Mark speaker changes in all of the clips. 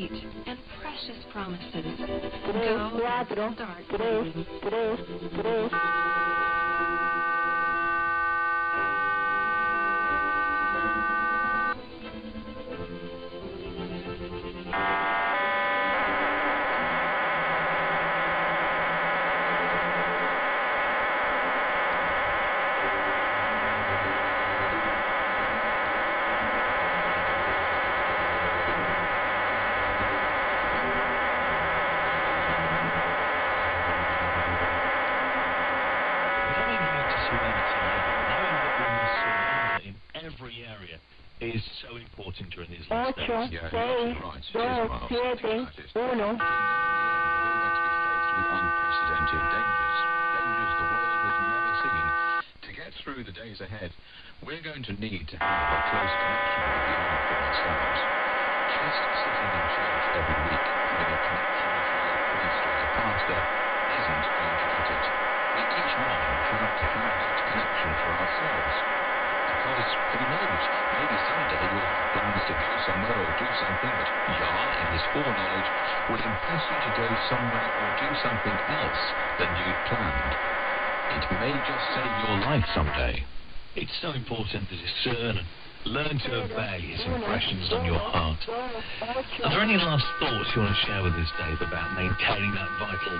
Speaker 1: and precious promises. Go start
Speaker 2: is so important during these last days.
Speaker 3: Yeah, you're right. It is,
Speaker 4: dos,
Speaker 3: Miles.
Speaker 4: siete,
Speaker 3: Artist.
Speaker 4: uno.
Speaker 3: Between now and the end, we're going to be faced with unprecedented dangers, dangers the world has never seen. To get through the days ahead, we're going to need to have a close connection with the Ark for ourselves. Just sitting in church every week, having a connection through a priest or a pastor, isn't going to cut it. We each one have to have that connection for ourselves. Because who knows, maybe someday you'll have plans to go somewhere or do something, but Yah, in his foreknowledge, will impress you to go somewhere or do something else than you'd planned. It may just save your life someday.
Speaker 2: It's so important to discern and learn to obey His impressions on your heart. Are there any last thoughts you want to share with us, Dave, about maintaining that vital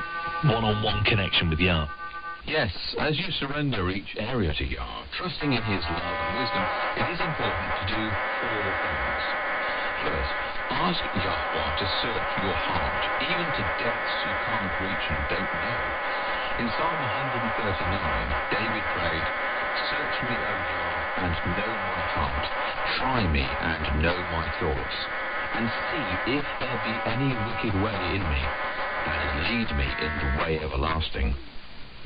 Speaker 2: one-on-one connection with Yah?
Speaker 3: Yes, as you surrender each area to Yah, trusting in His love and wisdom, it is important to do four things. First, ask Yahweh to search your heart, even to depths you can't reach and don't know. In Psalm 139, David prayed, Search me, O Yah, and know my heart. Try me and know my thoughts. And see if there be any wicked way in me, and lead me in the way everlasting.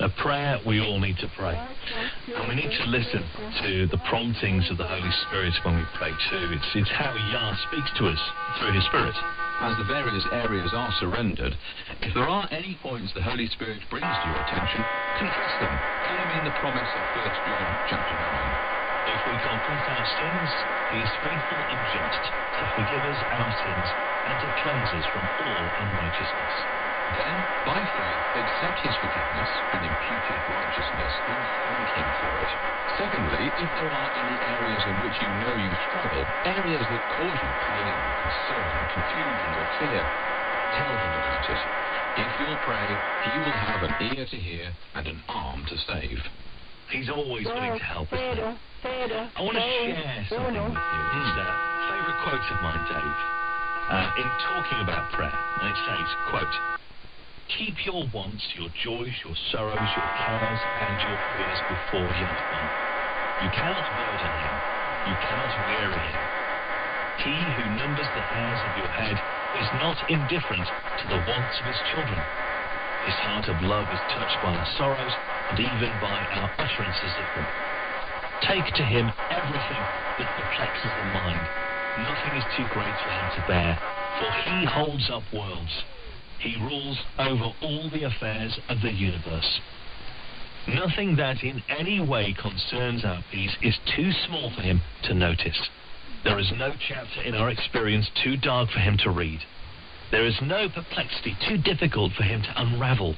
Speaker 2: A prayer we all need to pray. And we need to listen to the promptings of the Holy Spirit when we pray too. It's, it's how Yah speaks to us through His Spirit.
Speaker 3: As the various areas are surrendered, if there are any points the Holy Spirit brings to your attention, confess them, claiming the promise of 1 John chapter 9.
Speaker 2: If we confess our sins, He is faithful and just to forgive us our sins and to cleanse us from all unrighteousness.
Speaker 3: Then, by faith, accept his forgiveness and imputed righteousness and thank him for it. Secondly, if there are any areas in which you know you struggle, areas that cause you pain, concern, confusion, or fear, tell him about it. If you'll pray, he will have an ear to hear and an arm to save.
Speaker 2: He's always willing to help us.
Speaker 4: Cero, cero,
Speaker 2: I want to share something with you. It's a favourite quote of mine, Dave. Uh, in talking about prayer, and it says, quote, Keep your wants, your joys, your sorrows, your cares, and your fears before Yahweh. You cannot burden him. You cannot weary him. He who numbers the hairs of your head is not indifferent to the wants of his children. His heart of love is touched by our sorrows and even by our utterances of them. Take to him everything that perplexes the mind. Nothing is too great for him to bear, for he holds up worlds. He rules over all the affairs of the universe. Nothing that in any way concerns our peace is too small for him to notice. There is no chapter in our experience too dark for him to read. There is no perplexity too difficult for him to unravel.